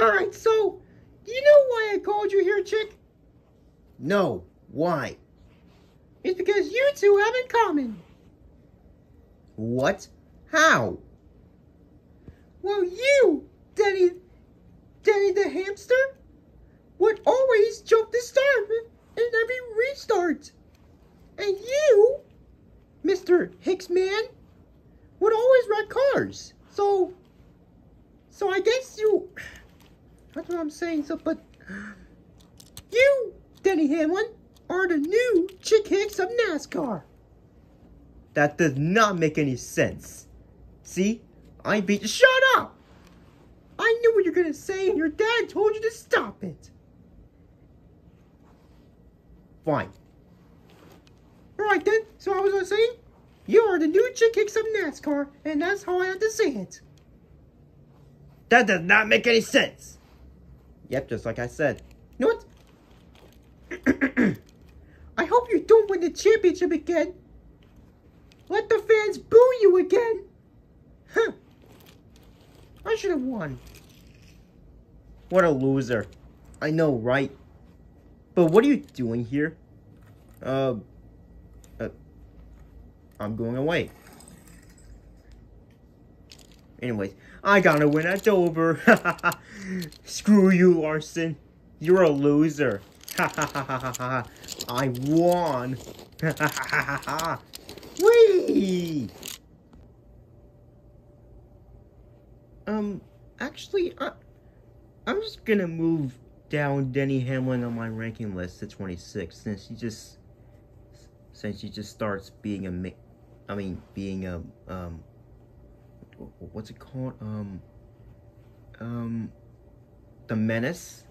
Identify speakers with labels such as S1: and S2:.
S1: Alright, so, you know why I called you here, chick?
S2: No. Why?
S1: It's because you two have in common.
S2: What? How?
S1: Well, you, Denny, Denny the hamster, would always jump the start in every restart. And you, Mr. Hicksman, would always wreck cars. So, so I guess you, that's what I'm saying, so, but you, Denny Hamlin, are the new Chick Hicks of NASCAR.
S2: That does not make any sense. See? I beat- you.
S1: Shut up! I knew what you were gonna say and your dad told you to stop it.
S2: Fine.
S1: Alright then, so I was gonna say, you are the new Chick Hicks of NASCAR, and that's how I had to say it.
S2: That does not make any sense. Yep, just like I said.
S1: You know what? I hope you don't win the championship again. Let the fans boo you again. Huh. I should have won.
S2: What a loser. I know, right? But what are you doing here? Uh, uh I'm going away. Anyways, I gotta win at Dover. Screw you, Larson. You're a loser. I won. Whee! Um, actually, I, I'm just gonna move down Denny Hamlin on my ranking list to 26 since he just since he just starts being a I mean being a um what's it called? Um um the menace